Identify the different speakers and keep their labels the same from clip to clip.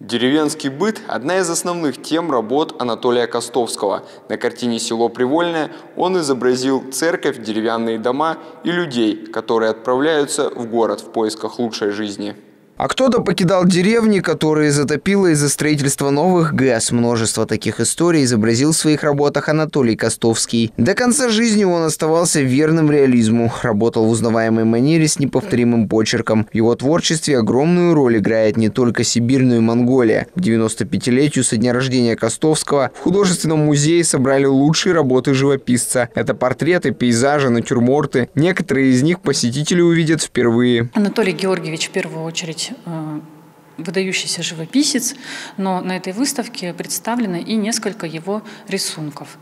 Speaker 1: Деревенский быт – одна из основных тем работ Анатолия Костовского. На картине «Село Привольное» он изобразил церковь, деревянные дома и людей, которые отправляются в город в поисках лучшей жизни.
Speaker 2: А кто-то покидал деревни, которые затопило из-за строительства новых ГЭС. Множество таких историй изобразил в своих работах Анатолий Костовский. До конца жизни он оставался верным реализму. Работал в узнаваемой манере с неповторимым почерком. В его творчестве огромную роль играет не только Сибирь, но и Монголия. К 95-летию со дня рождения Костовского в художественном музее собрали лучшие работы живописца. Это портреты, пейзажи, натюрморты. Некоторые из них посетители увидят впервые.
Speaker 3: Анатолий Георгиевич в первую очередь Э, выдающийся живописец, но на этой выставке представлено и несколько его рисунков.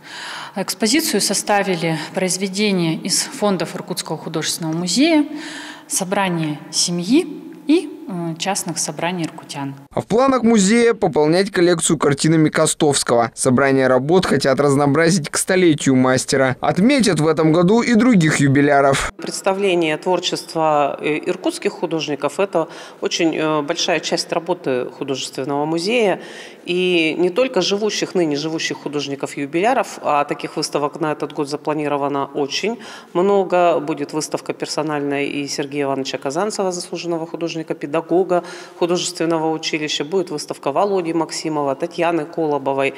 Speaker 3: Экспозицию составили произведения из фондов Иркутского художественного музея, собрание семьи и частных собраний иркутян.
Speaker 2: А в планах музея пополнять коллекцию картинами Костовского. Собрание работ хотят разнообразить к столетию мастера. Отметят в этом году и других юбиляров.
Speaker 4: Представление творчества э, иркутских художников – это очень э, большая часть работы художественного музея. И не только живущих, ныне живущих художников-юбиляров, а таких выставок на этот год запланировано очень много. Будет выставка персональная и Сергея Ивановича Казанцева, заслуженного художника, художника-педагога художественного училища. Будет выставка Володи Максимова, Татьяны Колобовой.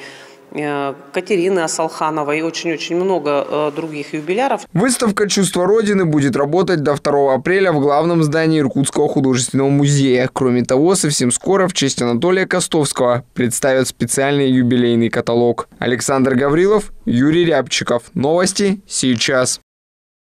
Speaker 4: Э, Катерины Асалхановой и очень-очень много э, других юбиляров.
Speaker 2: Выставка «Чувство Родины» будет работать до 2 апреля в главном здании Иркутского художественного музея. Кроме того, совсем скоро в честь Анатолия Костовского представят специальный юбилейный каталог. Александр Гаврилов, Юрий Рябчиков. Новости сейчас.